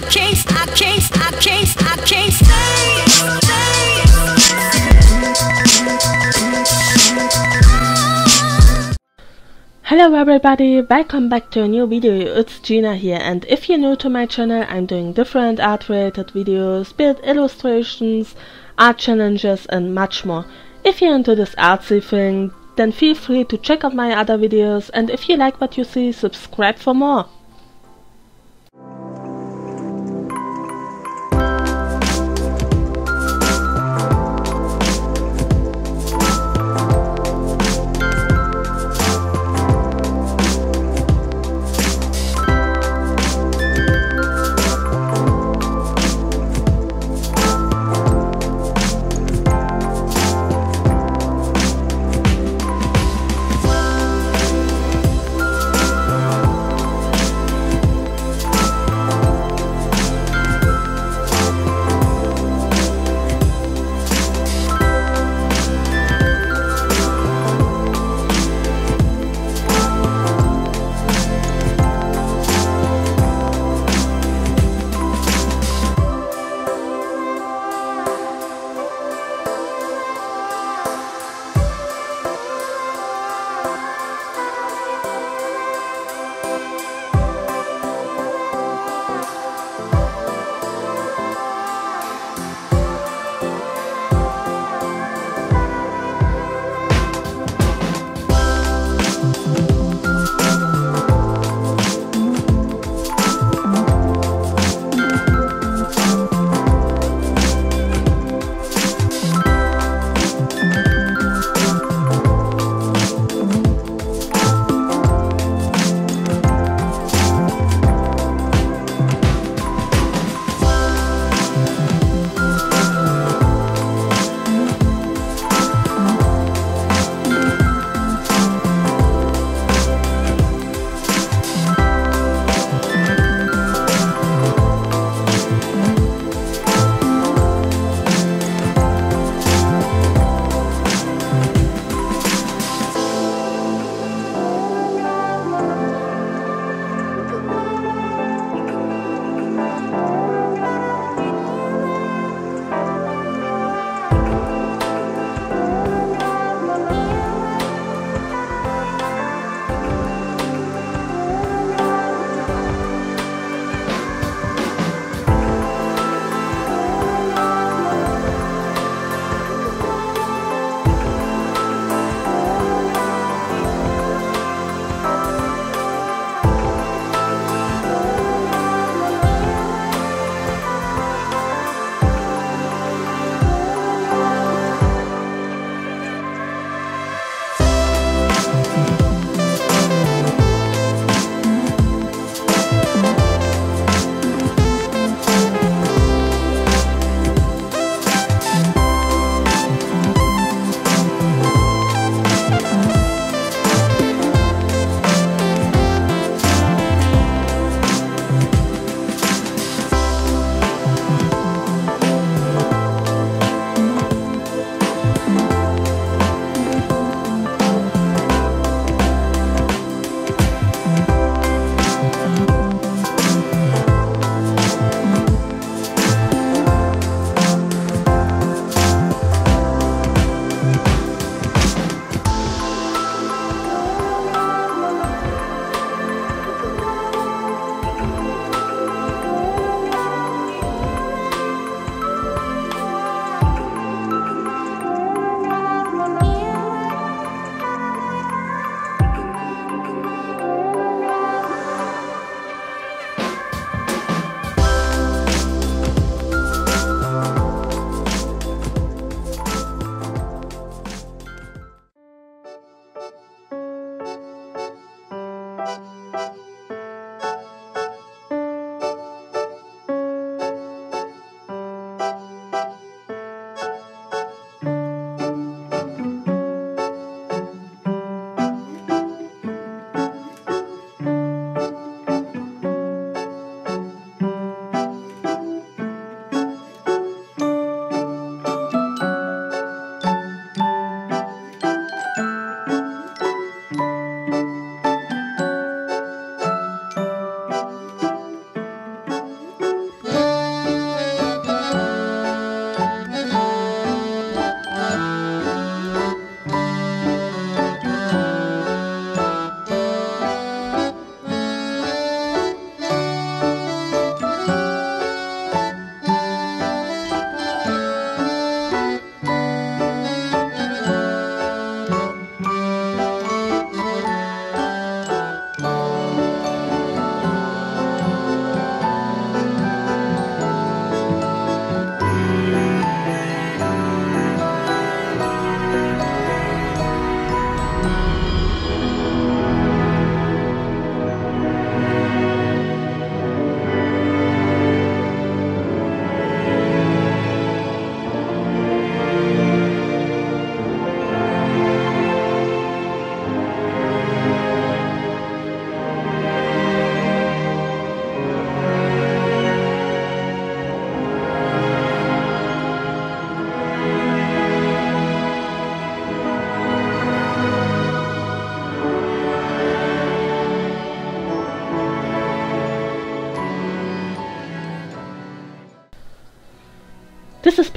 I I I I. Hello everybody, welcome back to a new video, it's Gina here and if you're new to my channel I'm doing different art related videos, build illustrations, art challenges and much more. If you're into this artsy thing, then feel free to check out my other videos and if you like what you see, subscribe for more.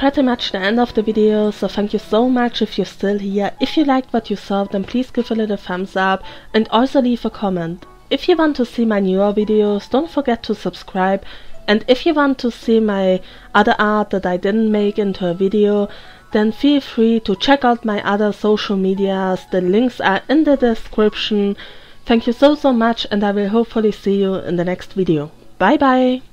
Pretty much the end of the video, so thank you so much if you're still here. If you liked what you saw, then please give a little thumbs up and also leave a comment. If you want to see my newer videos, don't forget to subscribe. And if you want to see my other art that I didn't make into a video, then feel free to check out my other social medias. The links are in the description. Thank you so so much and I will hopefully see you in the next video. Bye bye!